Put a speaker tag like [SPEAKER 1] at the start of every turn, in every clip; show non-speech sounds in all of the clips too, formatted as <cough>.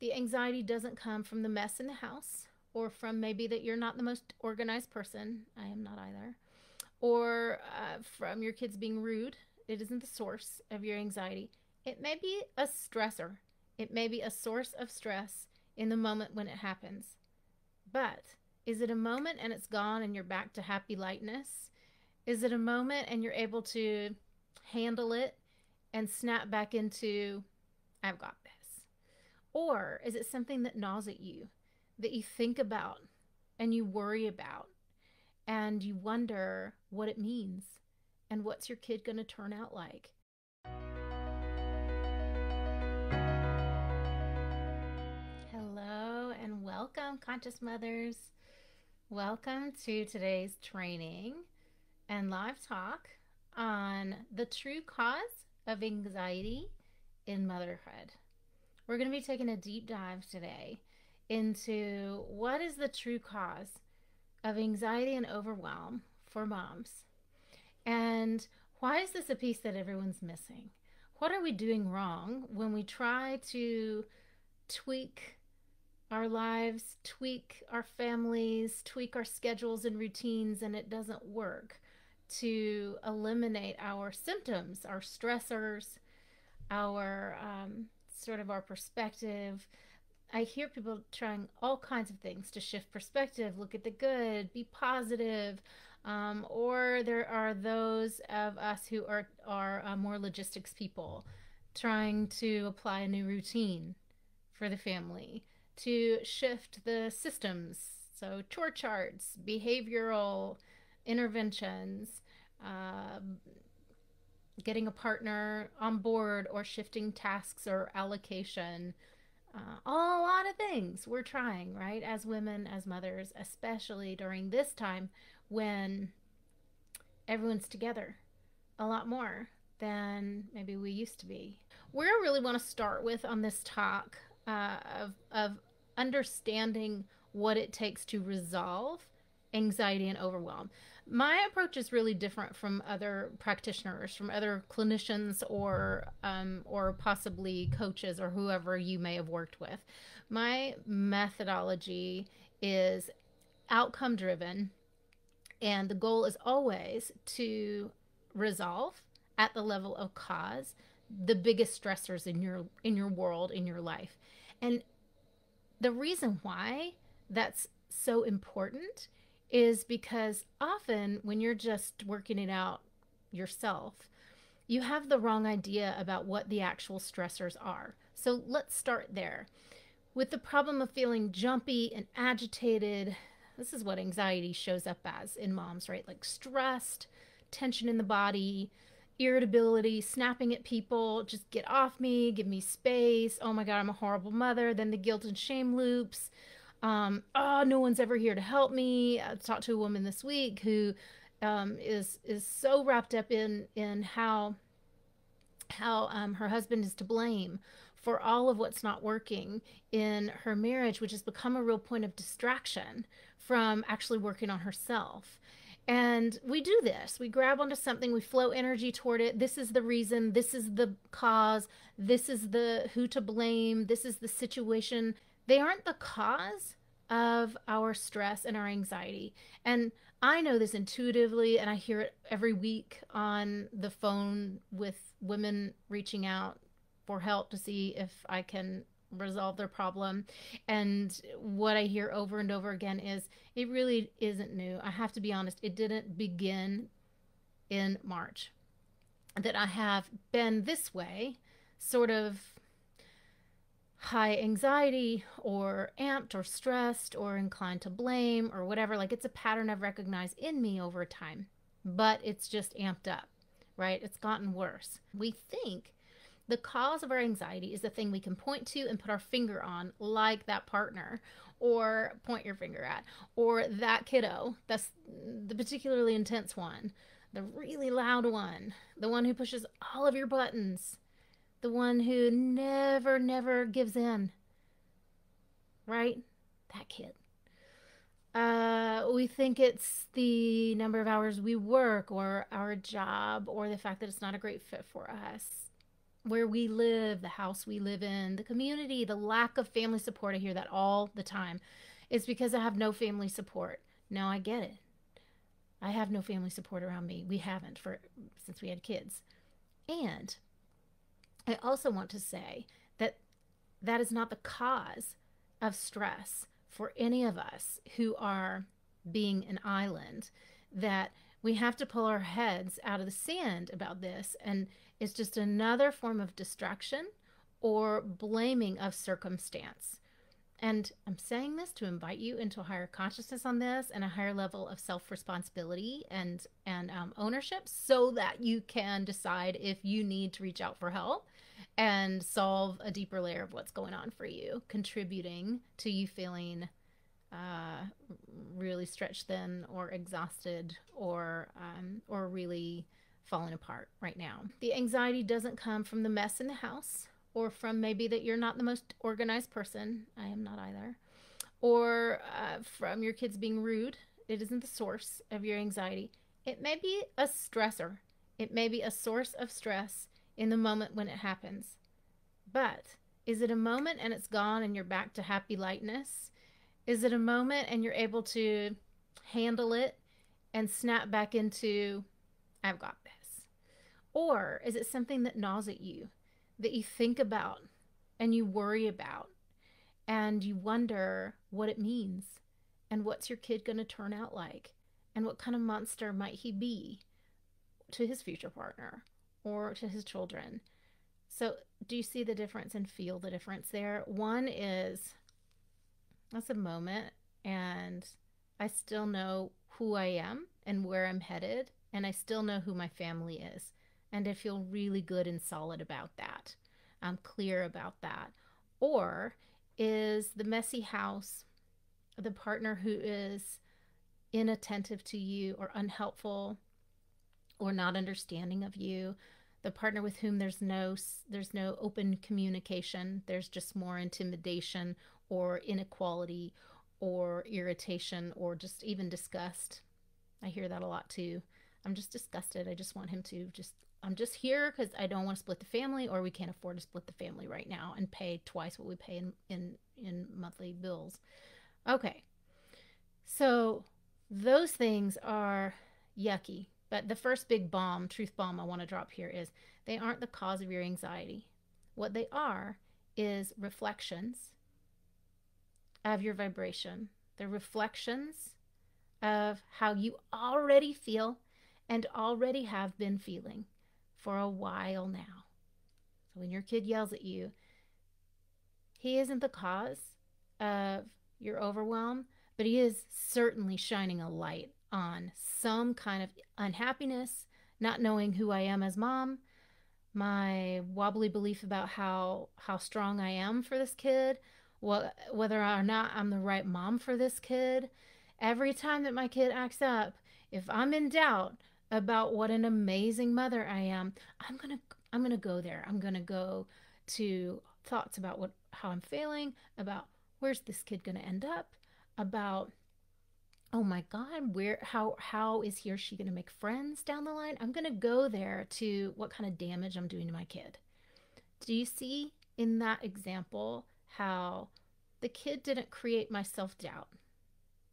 [SPEAKER 1] the anxiety doesn't come from the mess in the house or from maybe that you're not the most organized person. I am not either. Or uh, from your kids being rude. It isn't the source of your anxiety. It may be a stressor, it may be a source of stress in the moment when it happens. But is it a moment and it's gone and you're back to happy lightness? Is it a moment and you're able to handle it and snap back into, I've got? Or is it something that gnaws at you, that you think about and you worry about and you wonder what it means and what's your kid going to turn out like? Hello and welcome, conscious mothers. Welcome to today's training and live talk on the true cause of anxiety in motherhood. We're going to be taking a deep dive today into what is the true cause of anxiety and overwhelm for moms. And why is this a piece that everyone's missing? What are we doing wrong when we try to tweak our lives, tweak our families, tweak our schedules and routines, and it doesn't work to eliminate our symptoms, our stressors, our um, sort of our perspective. I hear people trying all kinds of things to shift perspective, look at the good, be positive. Um, or there are those of us who are, are uh, more logistics people trying to apply a new routine for the family to shift the systems. So, chore charts, behavioral interventions, uh, getting a partner on board, or shifting tasks or allocation. Uh, a lot of things we're trying, right? As women, as mothers, especially during this time when everyone's together a lot more than maybe we used to be. Where I really want to start with on this talk uh, of, of understanding what it takes to resolve anxiety and overwhelm. My approach is really different from other practitioners, from other clinicians, or um, or possibly coaches or whoever you may have worked with. My methodology is outcome driven, and the goal is always to resolve at the level of cause the biggest stressors in your in your world in your life and the reason why that's so important is because often when you're just working it out yourself, you have the wrong idea about what the actual stressors are. So let's start there. With the problem of feeling jumpy and agitated, this is what anxiety shows up as in moms, right? Like stressed, tension in the body, irritability, snapping at people, just get off me, give me space. Oh my God, I'm a horrible mother. Then the guilt and shame loops. Um, oh, no one's ever here to help me. I talked to a woman this week who um, is is so wrapped up in in how how um, her husband is to blame for all of what's not working in her marriage, which has become a real point of distraction from actually working on herself. And we do this. We grab onto something, we flow energy toward it. This is the reason, this is the cause, this is the who to blame, this is the situation. They aren't the cause of our stress and our anxiety. And I know this intuitively, and I hear it every week on the phone with women reaching out for help to see if I can resolve their problem. And what I hear over and over again is it really isn't new. I have to be honest, it didn't begin in March. That I have been this way, sort of high anxiety or amped or stressed or inclined to blame or whatever. Like it's a pattern I've recognized in me over time, but it's just amped up, right? It's gotten worse. We think the cause of our anxiety is the thing we can point to and put our finger on, like that partner, or point your finger at, or that kiddo. That's the particularly intense one, the really loud one, the one who pushes all of your buttons, the one who never, never gives in. Right? That kid. Uh, we think it's the number of hours we work or our job or the fact that it's not a great fit for us where we live, the house we live in, the community, the lack of family support. I hear that all the time. It's because I have no family support. Now I get it. I have no family support around me. We haven't for since we had kids. And I also want to say that that is not the cause of stress for any of us who are being an island that we have to pull our heads out of the sand about this and it's just another form of distraction or blaming of circumstance and I'm saying this to invite you into a higher consciousness on this and a higher level of self responsibility and and um, ownership, so that you can decide if you need to reach out for help and solve a deeper layer of what's going on for you, contributing to you feeling uh, really stretched thin or exhausted or um, or really falling apart right now. The anxiety doesn't come from the mess in the house or from maybe that you're not the most organized person. I am not either. Or uh, from your kids being rude. It isn't the source of your anxiety. It may be a stressor, it may be a source of stress in the moment when it happens. But is it a moment and it's gone and you're back to happy lightness? Is it a moment and you're able to handle it and snap back into, I've got this? Or is it something that gnaws at you? That you think about and you worry about and you wonder what it means and what's your kid going to turn out like and what kind of monster might he be to his future partner or to his children. So, do you see the difference and feel the difference there? One is that's a moment, and I still know who I am and where I'm headed, and I still know who my family is and I feel really good and solid about that. I'm clear about that. Or is the messy house the partner who is inattentive to you or unhelpful or not understanding of you the partner with whom there's no there's no open communication there's just more intimidation or inequality or irritation or just even disgust i hear that a lot too i'm just disgusted i just want him to just I'm just here because I don't want to split the family, or we can't afford to split the family right now and pay twice what we pay in in, in monthly bills. Okay, so those things are yucky. But the first big bomb, truth bomb, I want to drop here is they aren't the cause of your anxiety. What they are is reflections of your vibration. They're reflections of how you already feel and already have been feeling for a while now. So when your kid yells at you, he isn't the cause of your overwhelm, but he is certainly shining a light on some kind of unhappiness, not knowing who I am as mom, my wobbly belief about how how strong I am for this kid, what, whether or not I'm the right mom for this kid. Every time that my kid acts up, if I'm in doubt, about what an amazing mother I am, I'm going to I'm going to go there. I'm going to go to thoughts about what how I'm feeling, about where's this kid going to end up, about oh my god, where how how is he or she going to make friends down the line? I'm going to go there to what kind of damage I'm doing to my kid. Do you see in that example how the kid didn't create my self-doubt?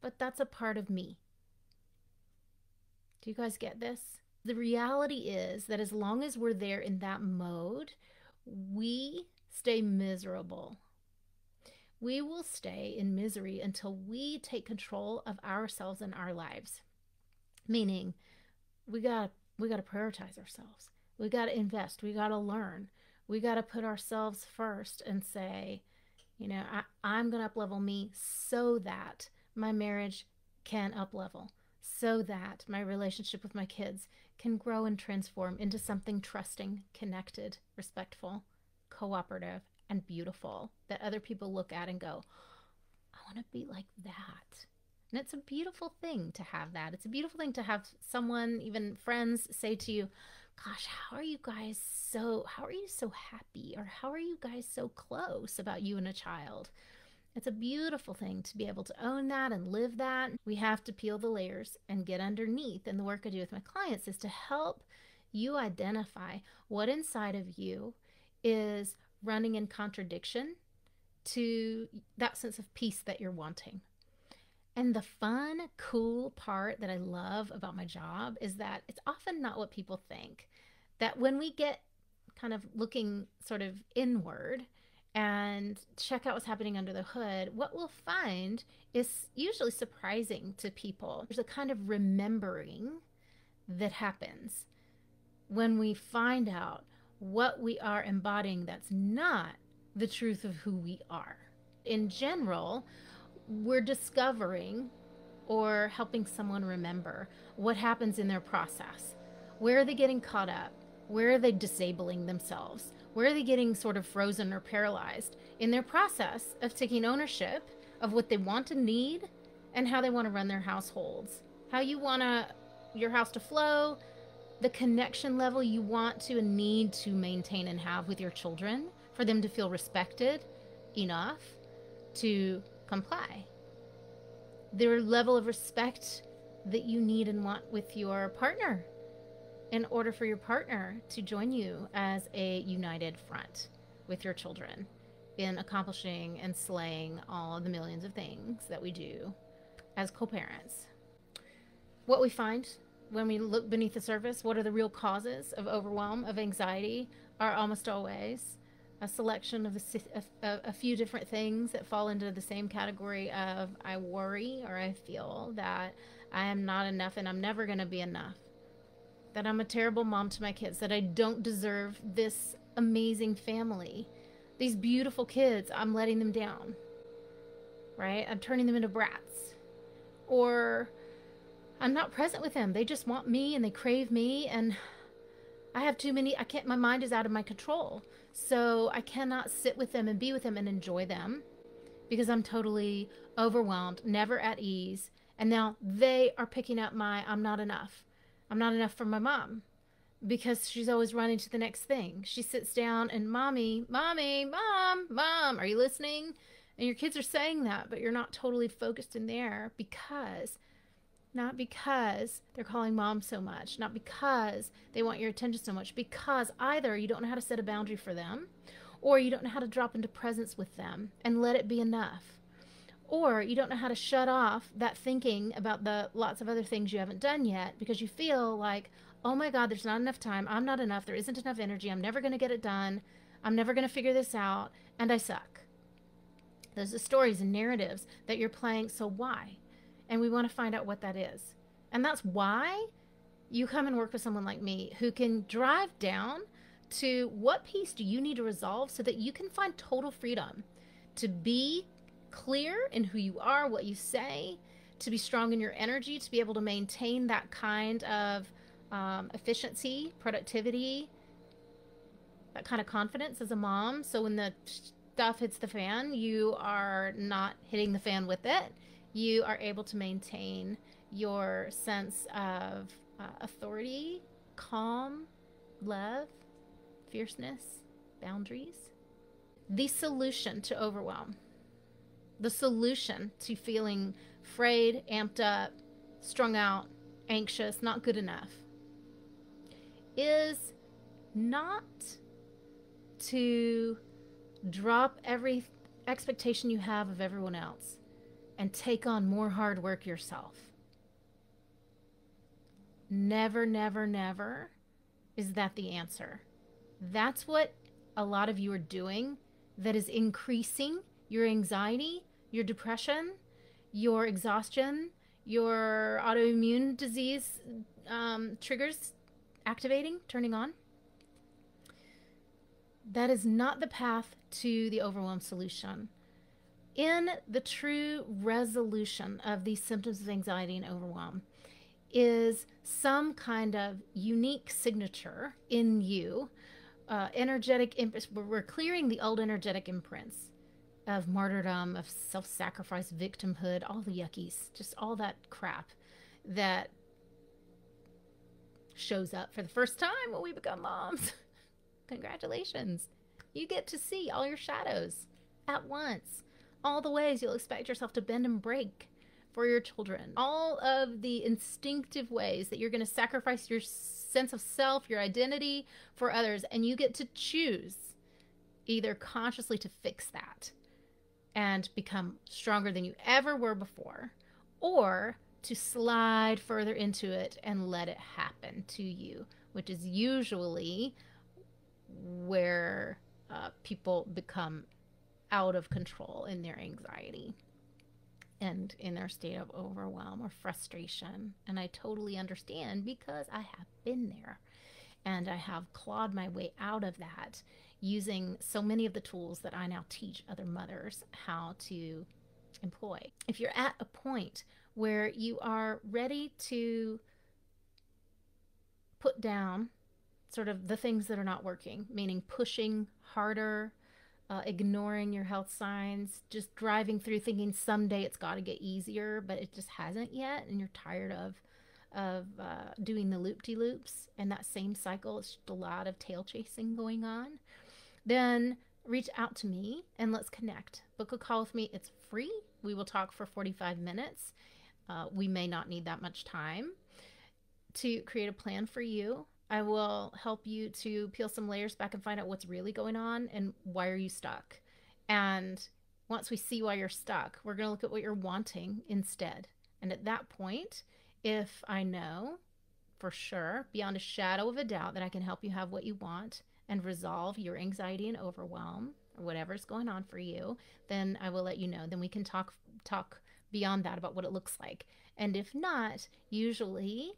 [SPEAKER 1] But that's a part of me. Do you guys get this? The reality is that as long as we're there in that mode, we stay miserable. We will stay in misery until we take control of ourselves and our lives. Meaning, we got we got to prioritize ourselves. We got to invest. We got to learn. We got to put ourselves first and say, you know, I, I'm going to uplevel me so that my marriage can up level so that my relationship with my kids can grow and transform into something trusting, connected, respectful, cooperative, and beautiful that other people look at and go, I want to be like that. And it's a beautiful thing to have that. It's a beautiful thing to have someone, even friends, say to you, Gosh, how are you guys so, how are you so happy? Or how are you guys so close about you and a child? It's a beautiful thing to be able to own that and live that. We have to peel the layers and get underneath. And the work I do with my clients is to help you identify what inside of you is running in contradiction to that sense of peace that you're wanting. And the fun, cool part that I love about my job is that it's often not what people think. That when we get kind of looking sort of inward and check out what's happening under the hood, what we'll find is usually surprising to people. There's a kind of remembering that happens when we find out what we are embodying that's not the truth of who we are. In general, we're discovering or helping someone remember what happens in their process. Where are they getting caught up? Where are they disabling themselves? Where are they getting sort of frozen or paralyzed in their process of taking ownership of what they want to need and how they want to run their households? How you want to your house to flow, the connection level you want to and need to maintain and have with your children for them to feel respected enough to comply. Their level of respect that you need and want with your partner in order for your partner to join you as a united front with your children in accomplishing and slaying all the millions of things that we do as co parents. What we find when we look beneath the surface, what are the real causes of overwhelm, of anxiety, are almost always a selection of a, a, a, few different things that fall into the same category of I worry or I feel that I am not enough and I'm never going to be enough. That I'm a terrible mom to my kids, that I don't deserve this amazing family. These beautiful kids, I'm letting them down. Right? I'm turning them into brats. Or I'm not present with them. They just want me and they crave me and I have too many I can't my mind is out of my control. So I cannot sit with them and be with them and enjoy them because I'm totally overwhelmed, never at ease. And now they are picking up my I'm not enough. I'm not enough for my mom because she's always running to the next thing. She sits down and, Mommy, Mommy, Mom, Mom, are you listening? And your kids are saying that, but you're not totally focused in there because not because they're calling mom so much, not because they want your attention so much, because either you don't know how to set a boundary for them, or you don't know how to drop into presence with them and let it be enough. Or you don't know how to shut off that thinking about the lots of other things you haven't done yet because you feel like, oh my God, there's not enough time. I'm not enough. There isn't enough energy. I'm never going to get it done. I'm never going to figure this out. And I suck. Those are stories and narratives that you're playing. So why? and we want to find out what that is. And that's why you come and work with someone like me who can drive down to what piece do you need to resolve so that you can find total freedom to be clear in who you are, what you say, to be strong in your energy, to be able to maintain that kind of um, efficiency, productivity, that kind of confidence as a mom. So when the stuff hits the fan, you are not hitting the fan with it you are able to maintain your sense of uh, authority, calm, love, fierceness, boundaries. The solution to overwhelm, the solution to feeling frayed, amped up, strung out, anxious, not good enough, is not to drop every expectation you have of everyone else and take on more hard work yourself. Never, never, never is that the answer. That's what a lot of you are doing that is increasing your anxiety, your depression, your exhaustion, your autoimmune disease um, triggers activating, turning on. That is not the path to the overwhelm solution in the true resolution of these symptoms of anxiety and overwhelm is some kind of unique signature in you, uh, energetic imprints. We're clearing the old energetic imprints of martyrdom, of self sacrifice, victimhood, all the yuckies, just all that crap that shows up for the first time when we become moms. <laughs> Congratulations. You get to see all your shadows at once all the ways you'll expect yourself to bend and break for your children, all of the instinctive ways that you're going to sacrifice your sense of self, your identity for others, and you get to choose either consciously to fix that and become stronger than you ever were before, or to slide further into it and let it happen to you, which is usually where uh, people become out of control in their anxiety and in their state of overwhelm or frustration. And I totally understand because I have been there and I have clawed my way out of that using so many of the tools that I now teach other mothers how to employ. If you're at a point where you are ready to put down sort of the things that are not working, meaning pushing harder, uh, ignoring your health signs, just driving through thinking someday it's got to get easier, but it just hasn't yet, and you're tired of of uh, doing the loop de loops and that same cycle. It's just a lot of tail chasing going on. Then reach out to me and let's connect. Book a call with me. It's free. We will talk for 45 minutes. Uh, we may not need that much time to create a plan for you I will help you to peel some layers back and find out what's really going on and why are you stuck. And once we see why you're stuck, we're going to look at what you're wanting instead. And at that point, if I know for sure, beyond a shadow of a doubt, that I can help you have what you want and resolve your anxiety and overwhelm or whatever's going on for you, then I will let you know. Then we can talk talk beyond that about what it looks like. And if not, usually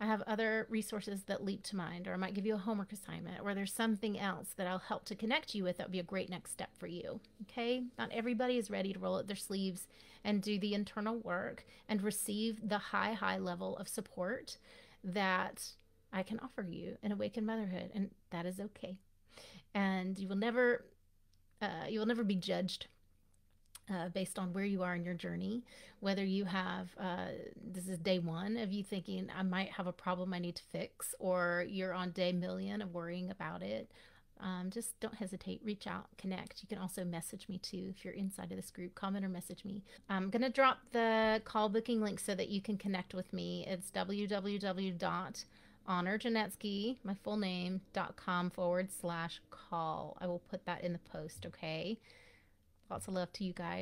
[SPEAKER 1] I have other resources that leap to mind, or I might give you a homework assignment, or there's something else that I'll help to connect you with that would be a great next step for you. Okay? Not everybody is ready to roll up their sleeves and do the internal work and receive the high, high level of support that I can offer you in Awakened Motherhood, and that is okay. And you will never, uh, you will never be judged uh, based on where you are in your journey. Whether you have, uh, this is day one of you thinking, I might have a problem I need to fix, or you're on day million of worrying about it. Um, just don't hesitate, reach out, connect. You can also message me too if you're inside of this group. Comment or message me. I'm going to drop the call booking link so that you can connect with me. It's www.honorgenetski, my full name, dot com forward slash call. I will put that in the post, okay? Lots of love to you guys.